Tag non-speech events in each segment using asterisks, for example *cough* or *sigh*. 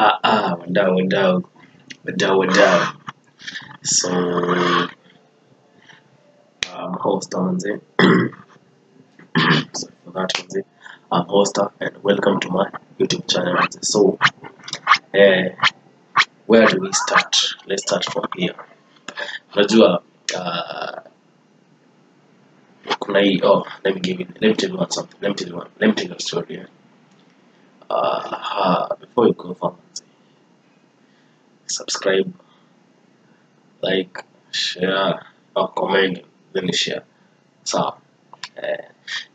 Ah, ah, wadau, wadau, wadau, wadau. So, I'm Hoster manze. Sorry for that manze. I'm Hoster and welcome to my YouTube channel manze. So, eh, where do we start? Let's start from here. Unajua uh, kuna hii oh, let me give you, let me tell you one something. Let me tell you one. Let me tell you a story. Uh, uh, before you go manze, subscribe, like, share, or comment, then share. Sawa. Eh,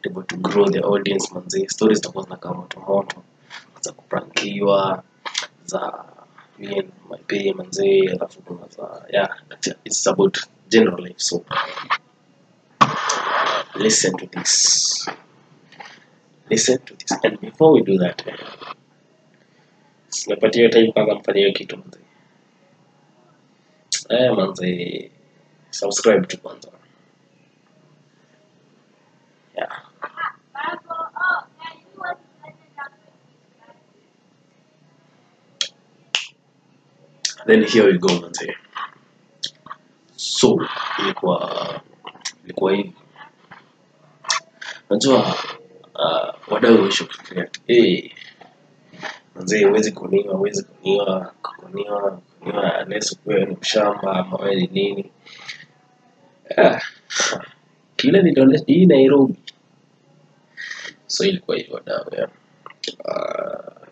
able to grow the audience manzi Stories zitakuwa zinakaa motomoto moto za kuprankiwa za me my pay manze, alafu kuna za yeah, it's about general life so listen to this. Listen to this. And before we do that, eh, sinapatia time kwanza mfanye hiyo kitu manze. Eh, manze, subscribe tu kwanza. Then here we go manze. So, ilikuwa ilikuwa hivi. najua uh, wadau waishi kufikiria eh, manze huwezi kuniwa, huwezi kuniwa, kuniwa, unless ni mshamba ama ni nini. Ah, kile nilionyesha hii Nairobi. So ilikuwa hivyo dawa ya. Uh,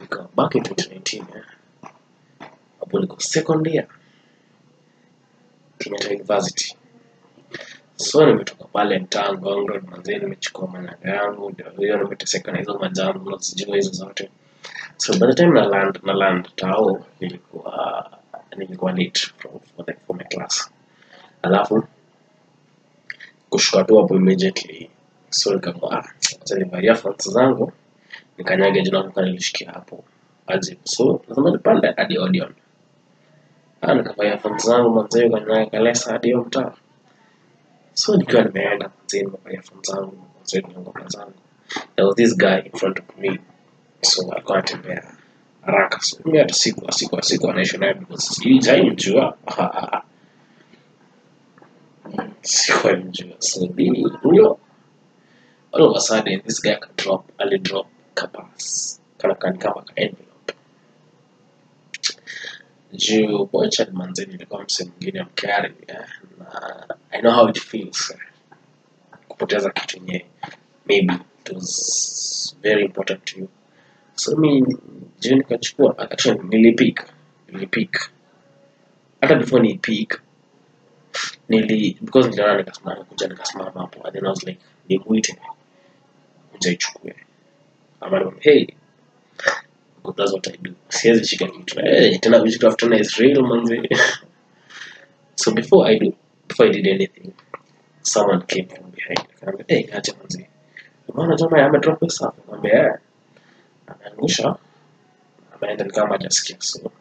nika back in 2019 eh. Hapo niko second year Kenyatta University. So nimetoka pale mtaa Ngong Road manze, nimechukua managa yangu, ndio hiyo nimeteseka na hizo majambo sijui hizo zote. So by the time na land na land tao nilikuwa nilikuwa late from for, the, for my class. Alafu kushuka tu hapo immediately. So nikaamua ah, acha zangu nikanyage jina langu nilishikia hapo. So lazima nipande hadi Odeon. Ah, nikavaa zangu manze, kanyaga kalesa hadi hiyo mtaa. So nikiwa nimeenda manze, nimevaa earphones zangu kwenye ngoma zangu. There was this guy in front of me. So alikuwa anatembea haraka. So mimi hata siku siku siku anaishi naye because haimjua. Sikuwa mjua. So mimi huyo. All of a sudden this guy can drop. Ali drop kapas. Kana kani kama ka envelope. Juu boychat manze ilikuwa msee mwingine mkari eh, na I know how it feels eh, kupoteza kitu yenyewe. Maybe it was very important to you so mi jioni nikachukua actually nilipik nilipik hata before ni pick nili because niliona nikasimama kuja nikasimama hapo and then I was like nimwite kuja ichukue. Ama hey good that's what I do. Siwezi shika kitu. Hey, tena witchcraft tena is real manzi *laughs* so before I do before I did anything someone came from behind. Akaambia hey acha manzi unaona jamaa amedrop pesa? Hapo ameangusha ameenda kama hajasikia so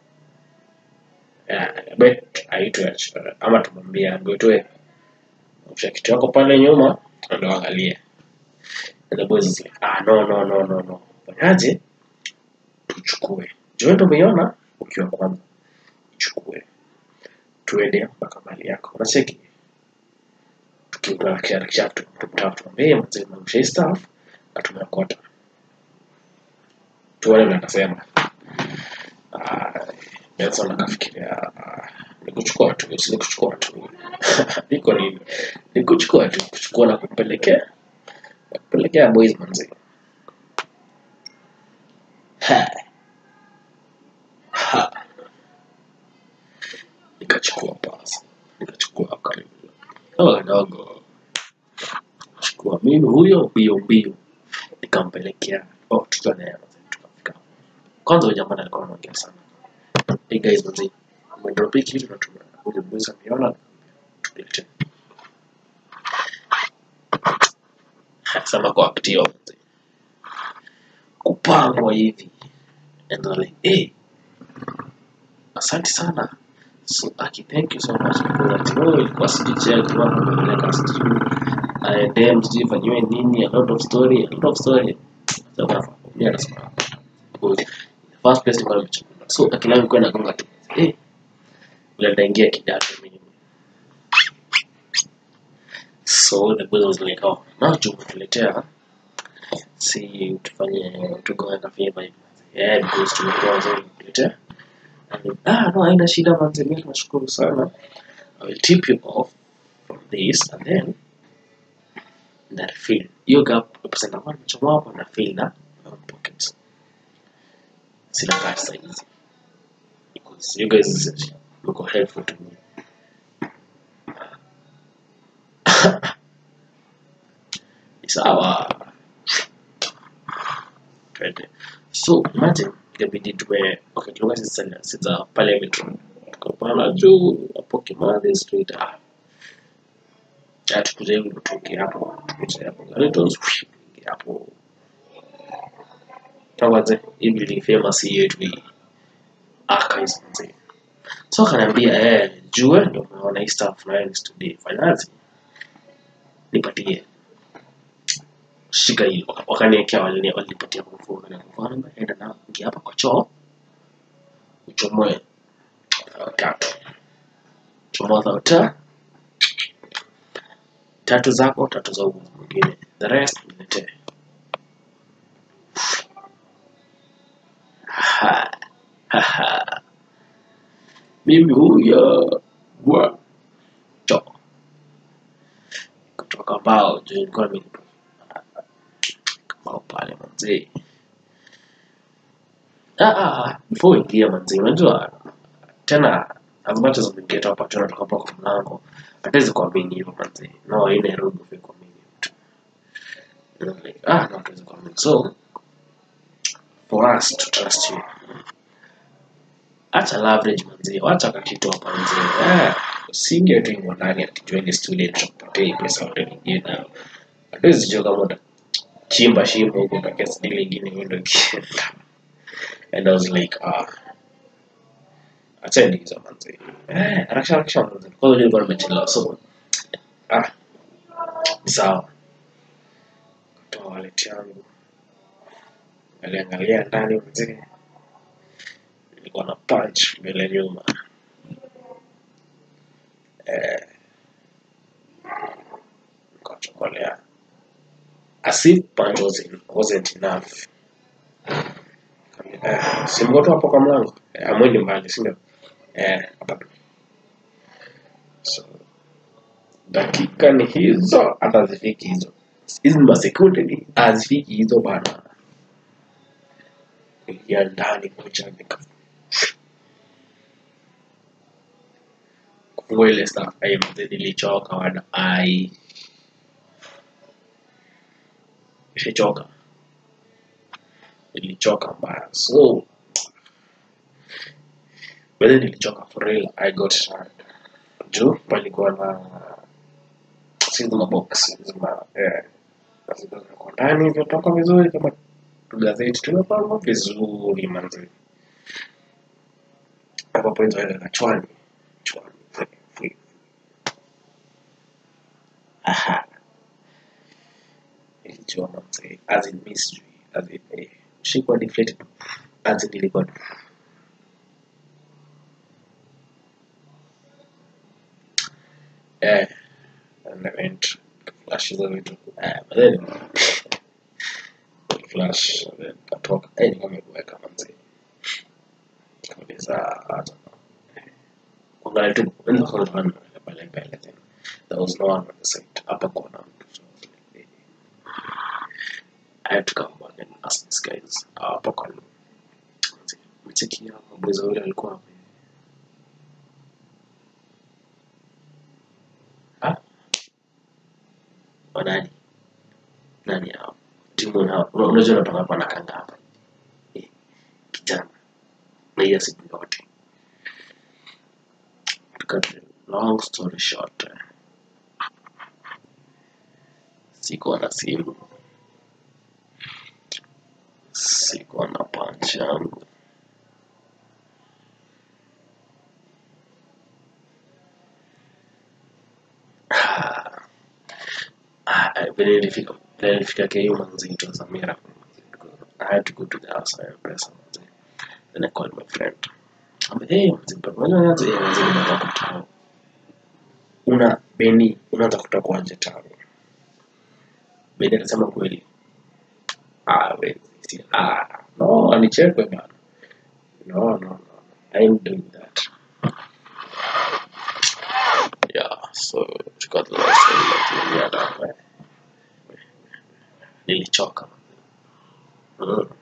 yeah, bet aitwe ama tumwambie ambiwe tu kitu yako pale nyuma ndio angalie. The boys ah no no no no no. Fanyaje tuchukue. Ndo umeiona ukiwa kwanza. Ichukue tuende mpaka mali yako. Unacheki? Tukimtakia tumtaka tuambie mzee maisha hii staff. Na tumeokota tuone vile atasema Ah, Nelson akafikiria nikuchukua ni kuchukua tu si nikuchukua tu. *laughs* Niko nini Nikuchukua tu kuchukua na kumpelekea kupelekea boys manzi. Ha. Nikachukua pasi nikachukua karibu. Oh, dogo chukua mimi huyo mbio mbio nikampelekea oh, tukafika kwanza jamaa alikuwa anaongea sana. Hey guys mzee. umedrop hii kitu na tuna huyu boys ameona tuletee sema kwa active mzee. kupangwa hivi. And they're like hey. Asante sana. So aki thank you so much. For that oh ilikuwa sijui chea tu hapo nimepeleka sijui uh, dem sijui fanyiwe nini a lot of story a lot of story. So mimi anasema. the first place nilikuwa nimechukua. So akili yangu ilikuwa inagonga tu eh vile nitaingia kidato mimi. So the boys was like oh tu umetuletea si tufanye tugoe kafie vibe yeah because tumekuwa wazee kuletea and ah no haina shida manze mimi nashukuru sana. I will tip you off from this and then na refill. Hiyo gap pesa nitakuwa nimechomoa hapo na fill na pockets sina cash saizi because you guys look helpful to me. Sawa. Twende so imagine ikabidi tume okay tulikuwa sisi za pale metro. Tukapanda juu hapo Kimathi street ah. Tukuje hapo tukuje hapo tuingie hapo tawaze hii building famous yetu hii. Archives mzee. So akaniambia eh jua ndio unaona hii stuff na yeye study finance nipatie. Shika hii Waka- wakaniwekea walini walipatia na mfano enda na ingia hapa kwa choo? Uchomoe. Tatu chomoa thauta tatu zako tatu za uu mwingine. The rest niletee Mimi huyo wa cho. Kutoka mbao juu nime mbao pale manzi. ah, ah, ah, before ingia manzi, unajua tena as much as we get hapa tena toka hapa kwa mlango. Hatuwezi kuamini hivyo manzi. no ile You know, like ah no hatuwezi kuamini. So for us to trust you. Acha leverage manzee wacha kakitu hapa manzee eh usiingie tu ingo ndani akijua ni student ya hii pesa wote nyingine hatuwezi jua kama utachimba shimo huko na kesi dili ingine mwendo kienda. And I was like ah. Acheni hizo manzee eh harakisha harakisha manzee kwanza nilikuwa nimechelewa so ah. Sawa. Toa wallet yangu aliangalia ndani mzee. Ilikuwa na punch mbele nyuma. Eh. Nikachokolea. As if punch wasn't, wasn't enough. Eh, simgoto hapo kwa mlango. Eh, amwendi mbali sindio eh, so dakika ni hizo hata zifiki hizo. Hizi ni masekunde ni hazifiki hizo bana ya ndani kucha kufungua ile stuff ai mzee nilichoka wana ai. Nishachoka nilichoka mbaya. So whether nilichoka for real i got tired juu palikuwa na sizi mabox zima eh kwa ndani vyotoka vizuri kama gazeti tumepangwa vizuri manzi ambapo hela chwani chwani aha. Ilijua manzi as in mi ilikuwa. Eh and I went flash hizo vitu eh but flash katoka eh manzi. Kabisa hata kuangalia tu ndio kwa sababu pale mbele then there was no one on the site hapa kuna mtu. So I had to come back and ask these guys. Hapa kwa mchekia maboys wawili walikuwa wame ah wanani nani? Hao timu unajua natoka hapa na kanga hapa. Eh, kijana. Na hiyo siku yote. Tukate long story short. Sikuwa na simu. Sikuwa na punch yangu. *sighs* Ah, ah, vile nilifika nilifika KU manzi Samira I had to go to the house I manzi. then I called my friend. I'm hey tao una Beni unaanza kutoka tao Beni akasema kweli. Ah ah no anichekwe bana. No no no I doing that. Yeah so tukawa నీళ్ళు చౌక మందిరం